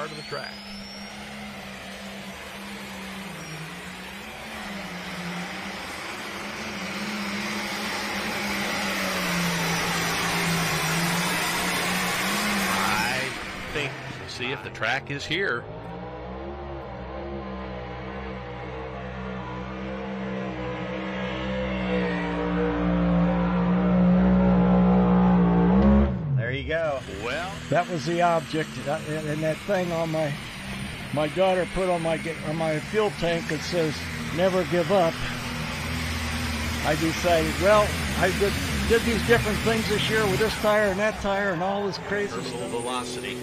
part of the track. I think, see if the track is here. Well, That was the object, uh, and that thing on my my daughter put on my on my fuel tank that says "Never give up." I decided, well, I did did these different things this year with this tire and that tire and all this crazy terminal stuff. velocity.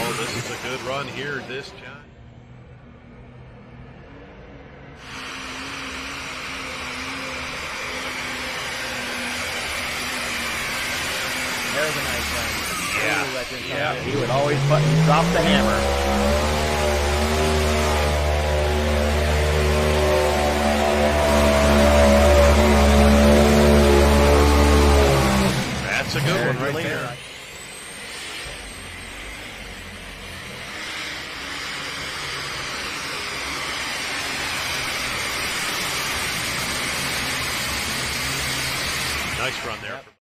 Oh, this is a good run here, this John. There's a nice one. Yeah. Ooh, that didn't sound Yeah. He would always button drop the hammer. That's a good one right Really there. Nice run there.